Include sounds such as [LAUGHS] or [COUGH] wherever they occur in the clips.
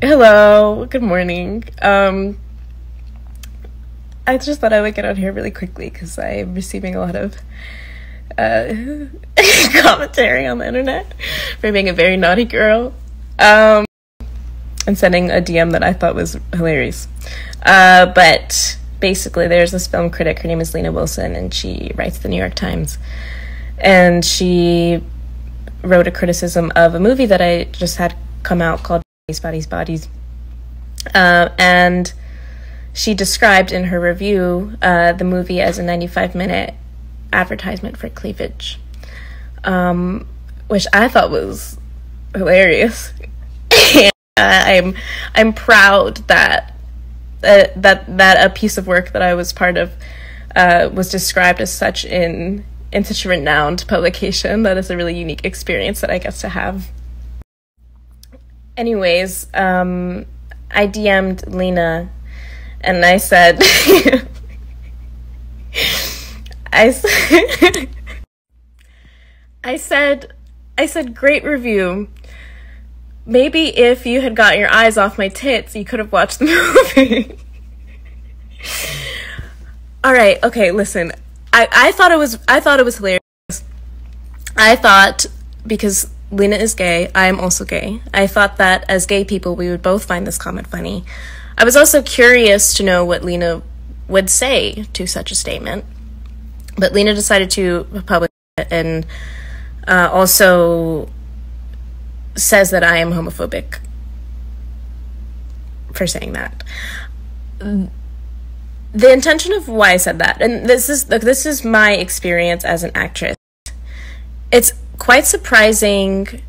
Hello, good morning. Um, I just thought I would get on here really quickly because I'm receiving a lot of uh, [LAUGHS] commentary on the internet for being a very naughty girl um, and sending a DM that I thought was hilarious. Uh, but basically, there's this film critic. Her name is Lena Wilson, and she writes the New York Times. And she wrote a criticism of a movie that I just had come out called Bodies, Bodies. Uh, and she described in her review uh, the movie as a 95 minute advertisement for cleavage, um, which I thought was hilarious. [LAUGHS] and, uh, I'm I'm proud that uh, that that a piece of work that I was part of uh, was described as such in in such a renowned publication. That is a really unique experience that I get to have. Anyways, um, I DM'd Lena and I said, [LAUGHS] I said, [LAUGHS] I said, I said, great review. Maybe if you had gotten your eyes off my tits, you could have watched the [LAUGHS] movie. All right, okay, listen. I, I thought it was I thought it was hilarious. I thought because Lena is gay, I am also gay. I thought that as gay people we would both find this comment funny. I was also curious to know what Lena would say to such a statement. But Lena decided to publish it and uh, also says that I am homophobic for saying that. The intention of why I said that, and this is look, this is my experience as an actress. It's quite surprising.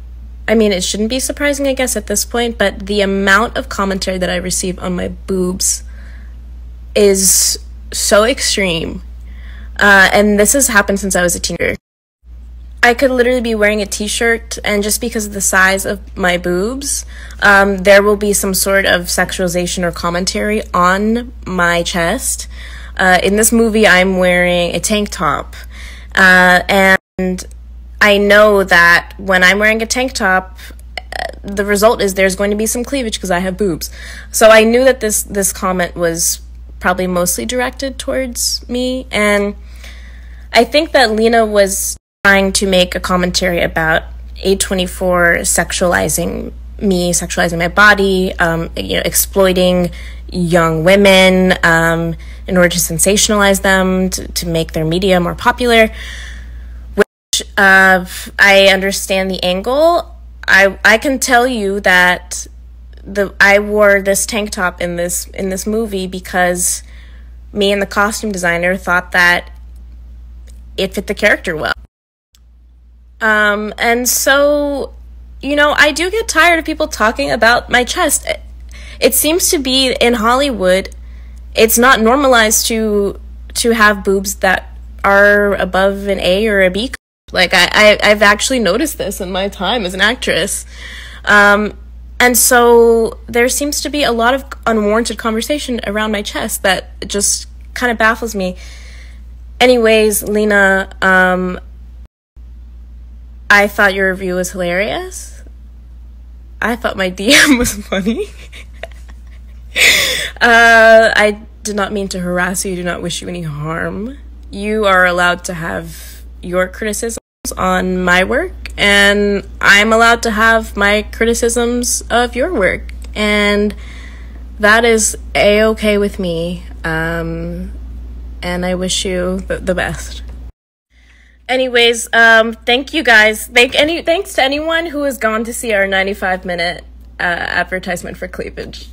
I mean, it shouldn't be surprising, I guess, at this point, but the amount of commentary that I receive on my boobs is so extreme. Uh, and this has happened since I was a teenager. I could literally be wearing a t-shirt and just because of the size of my boobs, um, there will be some sort of sexualization or commentary on my chest. Uh, in this movie, I'm wearing a tank top. Uh, and I know that when I'm wearing a tank top, the result is there's going to be some cleavage because I have boobs. So I knew that this, this comment was probably mostly directed towards me. And I think that Lena was trying to make a commentary about A24 sexualizing me, sexualizing my body, um, you know, exploiting young women um, in order to sensationalize them, to, to make their media more popular. I understand the angle. I I can tell you that the I wore this tank top in this in this movie because me and the costume designer thought that it fit the character well. Um, and so, you know, I do get tired of people talking about my chest. It, it seems to be in Hollywood, it's not normalized to to have boobs that are above an A or a B. Like I, I have actually noticed this in my time as an actress. Um, and so there seems to be a lot of unwarranted conversation around my chest that just kind of baffles me. Anyways, Lena, um, I thought your review was hilarious. I thought my [LAUGHS] DM was funny. [LAUGHS] uh, I did not mean to harass you, do not wish you any harm. You are allowed to have your criticisms on my work, and I'm allowed to have my criticisms of your work. And that is a okay with me. Um, and I wish you the, the best. Anyways, um, thank you guys. Thank any thanks to anyone who has gone to see our 95 minute uh, advertisement for cleavage.